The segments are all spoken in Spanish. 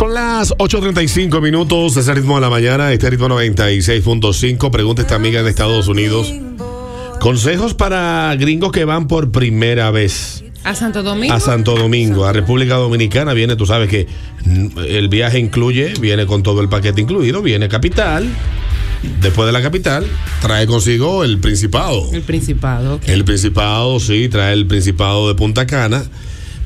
Son las 8.35 minutos, ese ritmo de la mañana, este ritmo 96.5. Pregunta esta amiga de Estados Unidos. Consejos para gringos que van por primera vez. ¿A Santo Domingo? A Santo Domingo, a República Dominicana. Viene, tú sabes que el viaje incluye, viene con todo el paquete incluido, viene capital. Después de la capital, trae consigo el Principado. El Principado. ok. El Principado, sí, trae el Principado de Punta Cana.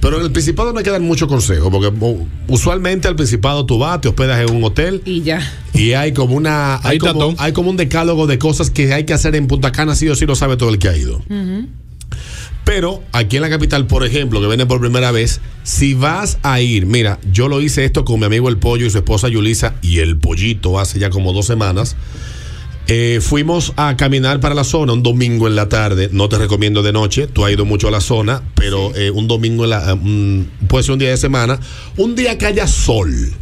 Pero en el Principado no hay que dar mucho consejo, porque uh, usualmente al Principado tú vas, te hospedas en un hotel Y ya. y hay como una hay como, hay como un decálogo de cosas que hay que hacer en Punta Cana, sí o sí lo sabe todo el que ha ido. Pero aquí en la capital, por ejemplo, que viene por primera vez, si vas a ir, mira, yo lo hice esto con mi amigo el pollo y su esposa Yulisa y el pollito hace ya como dos semanas. Eh, fuimos a caminar para la zona un domingo en la tarde. No te recomiendo de noche, tú has ido mucho a la zona, pero eh, un domingo en la, eh, puede ser un día de semana, un día que haya sol.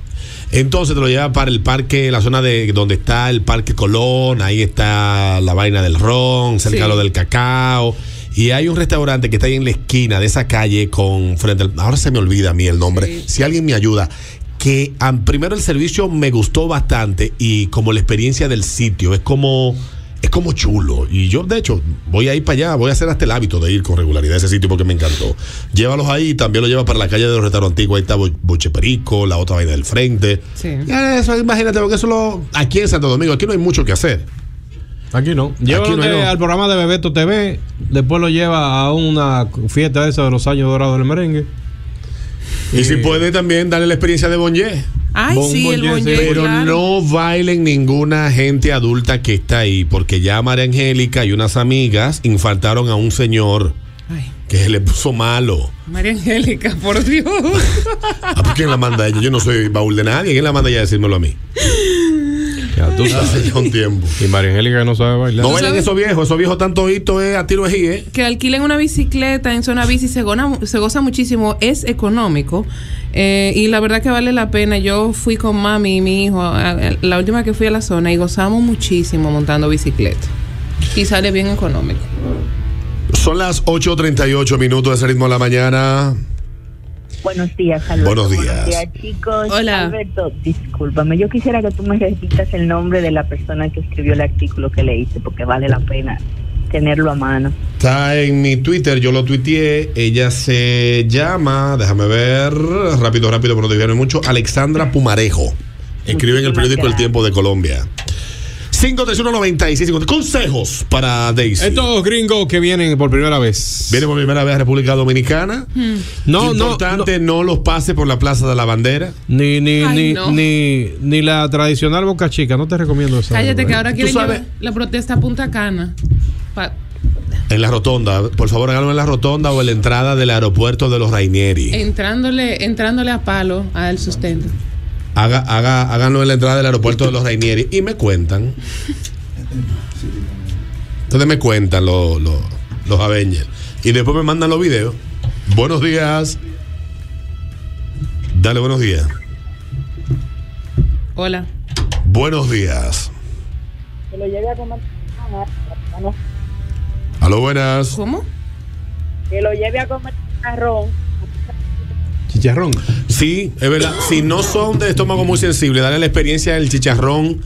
Entonces te lo lleva para el parque, la zona de donde está el Parque Colón, ahí está la vaina del ron, cerca Sí. de lo del cacao. Y hay un restaurante que está ahí en la esquina de esa calle con frente al, ahora se me olvida a mí el nombre. Sí. Si alguien me ayuda, que primero el servicio me gustó bastante y como la experiencia del sitio es como es como chulo y yo de hecho voy a ir para allá, voy a hacer hasta el hábito de ir con regularidad a ese sitio porque me encantó. Llévalos ahí también lo lleva para la calle de los restaurantes antiguos, ahí está Bo- Boche Perico, la otra vaina del frente. Sí. Ya, Eso, imagínate, porque eso lo aquí en Santo Domingo, aquí no hay mucho que hacer. Aquí no. Lleva no. al programa de Bebeto TV, después lo lleva a una fiesta esa de los años dorados del merengue. Y si puede también darle la experiencia de Bonje. Ay, Bon- sí, el sí. Pero claro. no bailen ninguna gente adulta que está ahí, porque ya María Angélica y unas amigas infartaron a un señor Ay, que se le puso malo. María Angélica, por Dios. ¿A por quién la manda ella? Yo no soy baúl de nadie. ¿Quién la manda ella a decírmelo a mí? Ya tú sabes. Hace ya un tiempo. Y María Angélica que no sabe bailar. No bailen esos viejos. Esos viejos tanto hito es a tiro de ji, ¿eh? que alquilen una bicicleta en zona bici se, gona- se goza muchísimo, es económico eh, y la verdad que vale la pena. Yo fui con mami y mi hijo a- a- la última que fui a la zona y gozamos muchísimo montando bicicleta y sale bien económico. Son las 8.38 minutos de ese ritmo de la mañana. Buenos días, Alberto. Buenos días. chicos. Hola. Alberto, discúlpame. Yo quisiera que tú me repitas el nombre de la persona que escribió el artículo que leíste, porque vale la pena tenerlo a mano. Está en mi Twitter, yo lo tuiteé. Ella se llama, déjame ver, rápido, rápido, pero no te mucho, Alexandra Pumarejo. Escribe en el periódico El. Tiempo de Colombia. 5319650. Consejos para Daisy. Estos gringos que vienen por primera vez. Viene por primera vez a República Dominicana. no, no, Importante, no, los pase por la Plaza de la Bandera. Ni, ni, Ay, ni, no. ni, ni la tradicional boca chica. No te recomiendo eso. Cállate que ahora quieren llevar la protesta a Punta Cana. Pa- En la rotonda. Por favor, háganlo en la rotonda o en la entrada del aeropuerto de los Rainieri. entrándole, entrándole a palo al sustento. Haga, haga, háganlo en la entrada del aeropuerto de los Rainieri. Y me cuentan. Ustedes me cuentan lo- lo- los Avengers. Y después me mandan los videos. Buenos días. Dale, buenos días. Hola. Buenos días. Que lo lleve a comer. Aló, buenas. ¿Cómo? Que lo lleve a comer arroz. Chicharrón. Sí, es verdad. Si no son de estómago muy sensible, dale la experiencia del chicharrón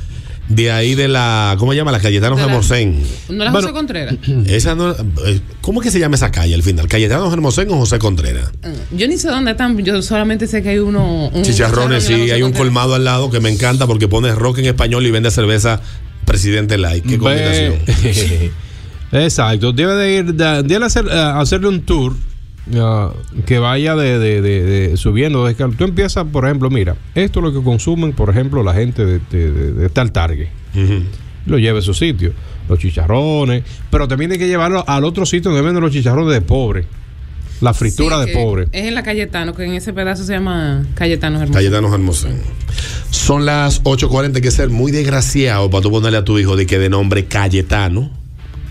de ahí de la. ¿Cómo se llama? La Cayetano Hermosén. ¿No la Bueno. José Contreras? Esa no, eh, ¿Cómo es que se llama esa calle al final? ¿Cayetano Hermosén o José Contreras? Yo ni sé dónde están, yo solamente sé que hay uno. un Chicharrones, sí. Hay un colmado al lado que me encanta porque pone rock en español y vende cerveza Presidente Light. Qué combinación. Exacto. Debe de ir, de- debe hacer, eh, hacerle un tour que vaya de, de- de- de subiendo. Tú empiezas, por ejemplo, mira, esto es lo que consumen, por ejemplo, la gente de, de, de- de tal target. Ujú. Lo lleva a su sitio. Los chicharrones. Pero también hay que llevarlo al otro sitio donde venden los chicharrones de pobre. La fritura Sí, de pobre. Es en la Cayetano, que en ese pedazo se llama Cayetano Hermoso. Cayetano Hermosén. Son las 8.40. Hay que ser muy desgraciado para tú ponerle a tu hijo de que de nombre Cayetano.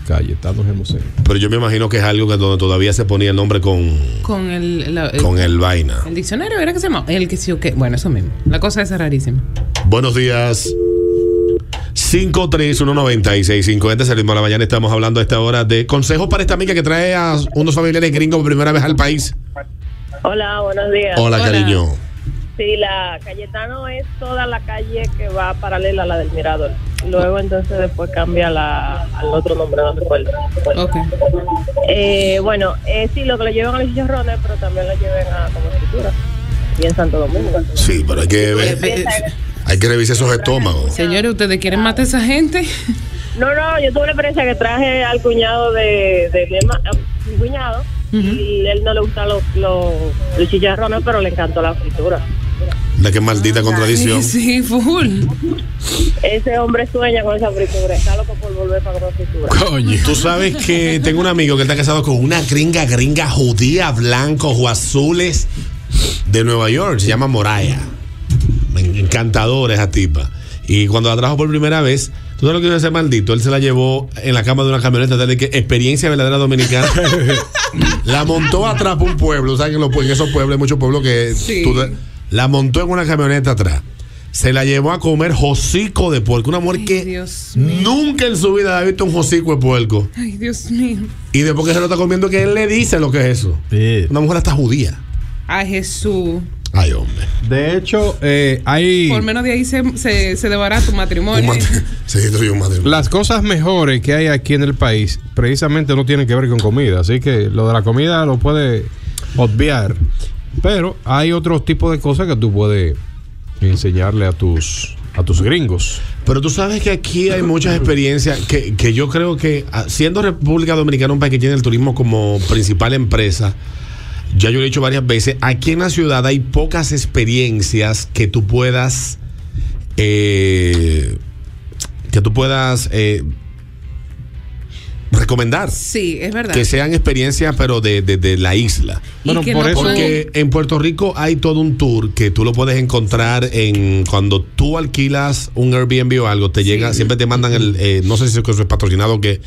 Cayetano Hermosén. Pero yo me imagino que es algo que donde todavía se ponía el nombre con, Con el, la- el, con el vaina. el diccionario, ¿era que se llama? El que sí o qué. Bueno, eso mismo. La cosa esa es rarísima. Buenos días. 5319650 es el ritmo de la mañana. Estamos hablando a esta hora de consejos para esta amiga que trae a unos familiares gringos por primera vez al país. Hola, buenos días. Hola, Hola. cariño. Sí, la Cayetano es toda la calle que va paralela a la del Mirador. Luego entonces después cambia la, al otro nombre, no recuerdo. Ok. Eh, bueno, eh, sí, lo que le llevan a los chicharrones, pero también lo lleven a como escritura. Y en Santo Domingo. Sí, pero hay que ver, Eh, hay que revisar esos estómagos. Señores, ¿ustedes quieren matar a esa gente? No, no, yo tuve la experiencia que traje al cuñado de, de mi, herma- a mi cuñado y él no le gustan los, los, los chicharrones, pero le encantó la fritura. La que maldita contradicción. Sí, full. Ese hombre sueña con esa fritura, está loco por volver para comer fritura. Coño. Tú sabes que tengo un amigo que está casado con una gringa, gringa judía, blancos o azules de Nueva York. Se llama Moraya. En- Encantadora esa tipa. Y cuando la trajo por primera vez, tú sabes lo que hizo ese maldito. Él se la llevó en la cama de una camioneta. tal de que experiencia verdadera dominicana. la montó atrás por un pueblo. ¿Sabes que en, esos pueblos hay muchos pueblos que. Sí. tú la montó en una camioneta atrás. Se la llevó a comer hocico de puerco. Una mujer Ay, que nunca en su vida había visto un hocico de puerco. Ay, Dios mío. Y después que se lo está comiendo, que él le dice lo que es eso. Sí. Una mujer hasta judía. Ay, Jesús. Ay, hombre. De hecho, eh, hay Por menos de ahí se, se, se desbarata tu Un matrimonio. mat- se destruyó un matrimonio. las cosas mejores que hay aquí en el país precisamente no tienen que ver con comida. Así que lo de la comida lo puede obviar. Pero hay otros tipos de cosas que tú puedes enseñarle a tus, a tus gringos. Pero tú sabes que aquí hay muchas experiencias que, que yo creo que, ah, siendo República Dominicana un país que tiene el turismo como principal empresa, ya yo lo he dicho varias veces, aquí en la ciudad hay pocas experiencias que tú puedas, eh, que tú puedas eh, recomendar. Sí, es verdad. Que sean experiencias, pero de, de- de la isla. Y Bueno, por no eso- Porque en Puerto Rico hay todo un tour que tú lo puedes encontrar en cuando tú alquilas un Airbnb o algo, te llega, siempre te mandan el, eh, no sé si eso es patrocinado, que,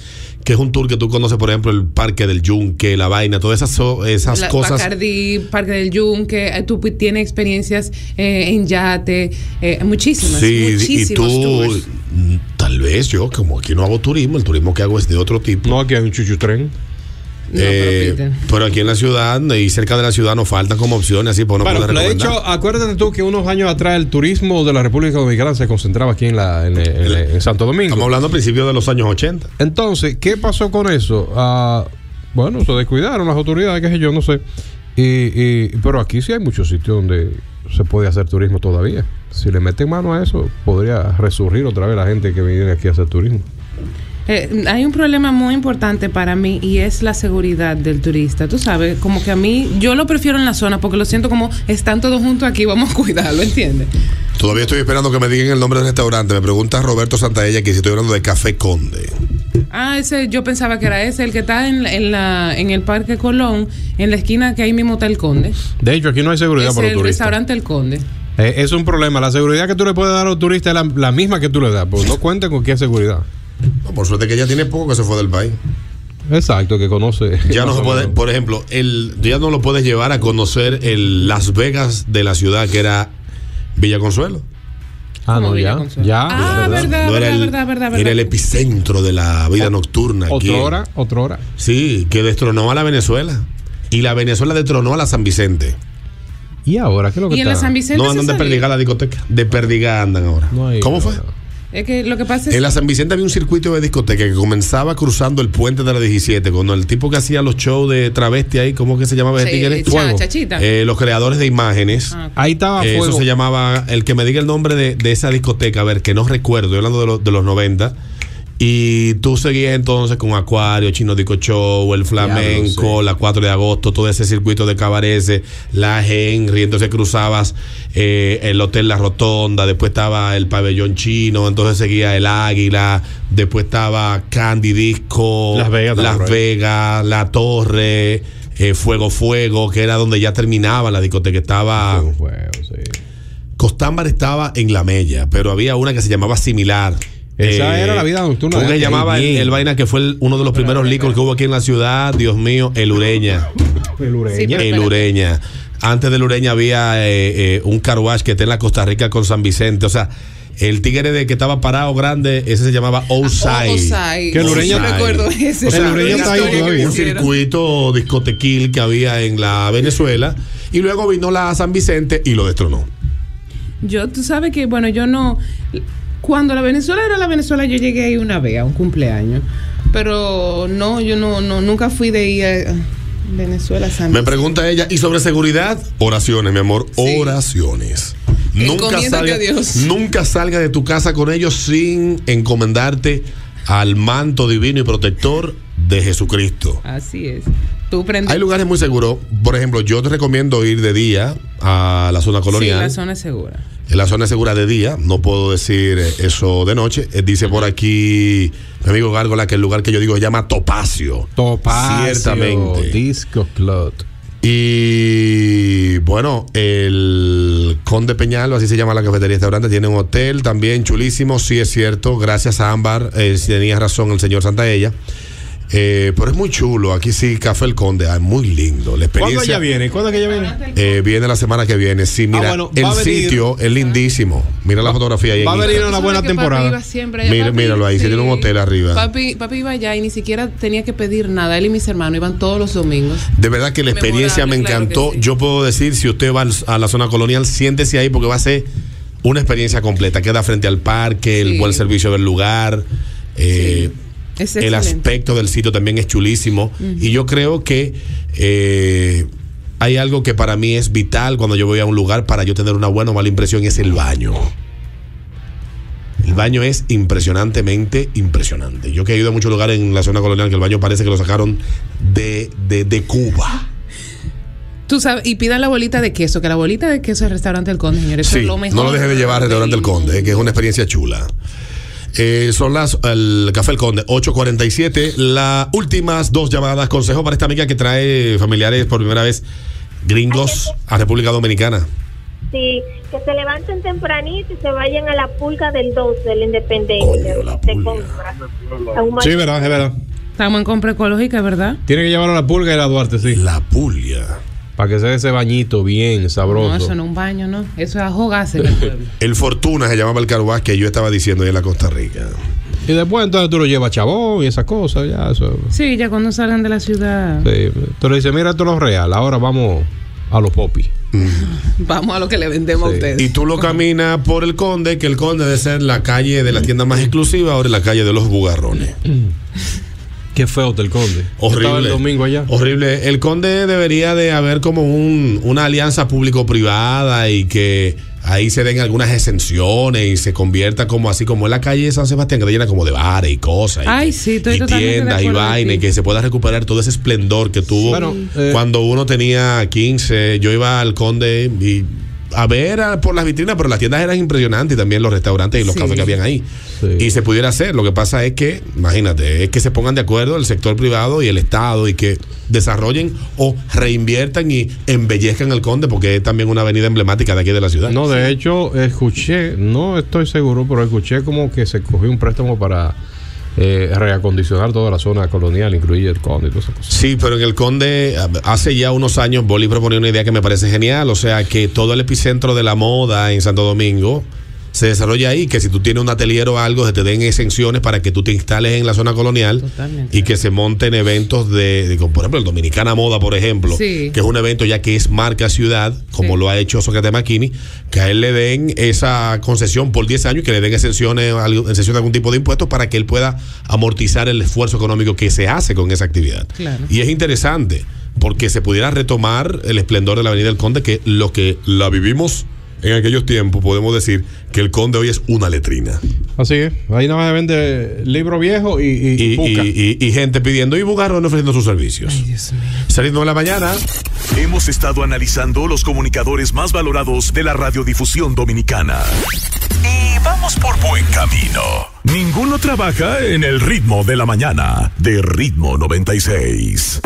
que es un tour que tú conoces, por ejemplo, el Parque del Yunque, la vaina, todas esas, esas La- cosas. Bacardi, Parque del Yunque, eh, tú tienes experiencias eh, en yate, eh, muchísimas, Sí, y muchísimos tú, tours. Tal vez yo, como aquí no hago turismo, el turismo que hago es de otro tipo. No, aquí hay un chuchutren. No, Eh, pero pero aquí en la ciudad y cerca de la ciudad nos faltan como opciones así, pues no Bueno, puedo de hecho, acuérdate tú que unos años atrás el turismo de la República Dominicana se concentraba aquí en, la, en, en- en Santo Domingo. Estamos hablando a principios de los años 80. Entonces, ¿qué pasó con eso? Ah, bueno, se descuidaron las autoridades, qué sé yo, no sé. Y, y- pero aquí sí hay muchos sitios donde se puede hacer turismo todavía. Si le meten mano a eso, podría resurgir otra vez la gente que viene aquí a hacer turismo. Eh, hay un problema muy importante para mí y es la seguridad del turista. Tú sabes, como que a mí, yo lo prefiero en la zona porque lo siento como están todos juntos aquí, vamos a cuidarlo, ¿entiendes? Todavía estoy esperando que me digan el nombre del restaurante. Me pregunta Roberto Santaella que si estoy hablando de Café Conde. Ah, ese, yo pensaba que era ese, el que está en, la- en, la, en el Parque Colón, en la esquina que ahí mismo está el Conde. De hecho, aquí no hay seguridad Es para los el turistas. restaurante El Conde. Eh, es un problema. La seguridad que tú le puedes dar a los turistas es la, la misma que tú le das. Pues no cuenten con qué seguridad. No, por suerte que ya tiene poco que se fue del país. Exacto, que conoce. Ya no se puede, por ejemplo, el, ya no lo puedes llevar a conocer el Las Vegas de la ciudad que era Villa Consuelo. Ah, no, ya. Ya. Ah, verdad, No era verdad, el, verdad, verdad, Era el epicentro de la vida nocturna. aquí. Otra hora, otra hora. Sí, que destronó a la Venezuela. Y la Venezuela destronó a la San Vicente. ¿Y ahora qué es lo que Y en la? San Vicente No andan de perdiga la discoteca. De perdiga andan ahora. No ¿Cómo fue? Es que lo que pasa es En la San Vicente había un circuito de discoteca que comenzaba cruzando el puente de la 17, cuando el tipo que hacía los shows de travesti ahí, ¿cómo que se llamaba ese Sí, tigre? cha- Fuego. chachita. Eh, los creadores de imágenes. Ah, Ahí estaba Eh, fuego. Eso se llamaba, el que me diga el nombre de, de esa discoteca, a ver, que no recuerdo, estoy hablando de, los- de los 90. Y tú seguías entonces con Acuario, Chino Disco Show, el Flamenco, Diablo, sí. la 4 de agosto, todo ese circuito de cabarets, la Henry, entonces cruzabas eh, el Hotel La Rotonda, después estaba el Pabellón Chino, entonces seguía el Águila, después estaba Candy Disco, Las Vegas Las? Vegas, La Torre, eh, Fuego Fuego, que era donde ya terminaba la discoteca, estaba... Fuego, fuego, sí. Costámbar estaba en la Mella, pero había una que se llamaba similar. Eh, Esa era la vida nocturna ¿Cómo se llamaba el, el vaina que fue el- uno de los primeros licores que hubo aquí en la ciudad? Dios mío, el Ureña. El ureña. Sí, El. Ureña. Antes del Ureña había eh, eh, un carwash que está en la Costa Rica con San Vicente. O sea, el tigre de que estaba parado grande, ese se llamaba Osai. O- Osai. Que el Ureña- Yo recuerdo ese. O sea, El Ureña está ahí. Un circuito discotequil que había en la Venezuela. Y luego vino la San Vicente y lo destronó. Yo, tú sabes que, bueno, yo no. Cuando la Venezuela era la Venezuela, yo llegué ahí una vez a un cumpleaños. Pero no, yo no, no nunca fui de ir a Venezuela San Me pregunta ella, ¿y sobre seguridad? Oraciones, mi amor, Sí. oraciones. Nunca salga, a Dios. nunca salga de tu casa con ellos sin encomendarte al manto divino y protector de Jesucristo. Así es. Tú prendes. Hay lugares muy seguros. Por ejemplo, yo te recomiendo ir de día a la zona Sí, colonial. la zona es segura. En la zona segura de día, no puedo decir eh, eso de noche. Eh, Dice por aquí mi amigo Gárgola que el lugar que yo digo se llama Topacio. Topacio, Ciertamente. Disco Club. Y bueno, el Conde Peñalba, así se llama la cafetería restaurante, tiene un hotel también chulísimo, sí es cierto, gracias a Ámbar, eh, si tenía razón el señor Santaella. Eh, pero es muy chulo, aquí sí, Café El Conde, ah, es muy lindo. La ¿Cuándo experiencia ella viene? ¿Cuándo que ella viene? eh, viene la semana que viene. Sí, mira, Ah, bueno, el sitio es lindísimo. Mira la fotografía ahí. va a en venir Instagram. una buena temporada. Siempre. Mira- Papi, míralo ahí, se tiene un hotel arriba. Papi, papi iba allá y ni siquiera tenía que pedir nada. Él y mis hermanos iban todos los domingos. De verdad que la experiencia me Memorable, encantó. sí. Yo puedo decir, si usted va a la zona colonial, siéntese ahí porque va a ser una experiencia completa. Queda frente al parque, el Sí. buen servicio del lugar. eh, Es el aspecto del sitio también es chulísimo. Y yo creo que eh, hay algo que para mí es vital cuando yo voy a un lugar para yo tener una buena o mala impresión, es el baño. El baño es impresionantemente impresionante. Yo que he ido a muchos lugares en la zona colonial que el baño parece que lo sacaron de, de, de Cuba. Tú sabes, y pidan la bolita de queso, que la bolita de queso del restaurante El Conde, señores. eso Sí, es lo mejor. no lo deje de llevar al restaurante El Conde, eh, que es una experiencia chula. Eh, son las, el Café El Conde, 8.47. Las últimas dos llamadas. Consejo para esta amiga que trae familiares por primera vez gringos a República Dominicana. Sí, que se levanten tempranito y se vayan a la pulga del 12 de la Independencia. Coño, la pulga. compra. Un Sí, verdad, es verdad. Estamos en compra ecológica, ¿verdad? Tiene que llevarlo a la pulga y a la Duarte, sí. La Puglia. Para que se dé ese bañito bien sabroso. No, eso no es un baño, ¿no? Eso es ahogarse en el pueblo. El Fortuna se llamaba el carwash que yo estaba diciendo ahí en la Costa Rica. Y después entonces tú lo llevas a chabón y esas cosas, ya eso. Sí, ya cuando salgan de la ciudad, Sí. Tú le dices, mira, esto es lo real, ahora vamos a los popis. vamos a lo que le vendemos Sí. a ustedes. Y tú lo caminas por el Conde, que el Conde debe ser la calle de la tienda más exclusiva, ahora es la calle de los bugarrones. Qué feo del conde. Horrible. Estaba el domingo allá. Horrible. El Conde debería de haber como un, una alianza público-privada y que ahí se den algunas exenciones y se convierta como así como en la calle de San Sebastián, que está llena como de bares y cosas. Ay, sí, estoy y tiendas y vainas, y que se pueda recuperar todo ese esplendor que tuvo Bueno, eh, cuando uno tenía 15. Yo iba al Conde y a ver a- por las vitrinas, pero las tiendas eran impresionantes y también los restaurantes y los Sí. cafés que habían ahí. Sí. Y se pudiera hacer. Lo que pasa es que, imagínate, es que se pongan de acuerdo el sector privado y el Estado y que desarrollen o reinviertan y embellezcan el Conde porque es también una avenida emblemática de aquí de la ciudad. No, de hecho, escuché, no estoy seguro, pero escuché como que se cogió un préstamo para eh, reacondicionar toda la zona colonial, incluye el conde y todas esas cosas. Sí, pero en el Conde, hace ya unos años, Boli proponía una idea que me parece genial. O sea, que todo el epicentro de la moda en Santo Domingo se desarrolla ahí. Que si tú tienes un atelier o algo, se te den exenciones para que tú te instales en la zona colonial Totalmente. y que se monten eventos de, de- como por ejemplo, el Dominicana Moda, por ejemplo, Sí. que es un evento ya que es marca ciudad, como Sí. lo ha hecho Sócrates Maquini, que a él le den esa concesión por 10 años que le den exenciones, exención de algún tipo de impuestos para que él pueda amortizar el esfuerzo económico que se hace con esa actividad. Claro. Y es interesante porque se pudiera retomar el esplendor de la Avenida del Conde, que lo que la vivimos en aquellos tiempos, podemos decir que el Conde hoy es una letrina. Así es, ahí nada más se vende libro viejo y, y, Y, y puca. y- y- y gente pidiendo y Bugarrón ofreciendo sus servicios. Dios mío. Saliendo de la mañana, Hemos estado analizando los comunicadores más valorados de la radiodifusión dominicana. Y vamos por buen camino. Ninguno trabaja en el ritmo de la mañana de Ritmo 96.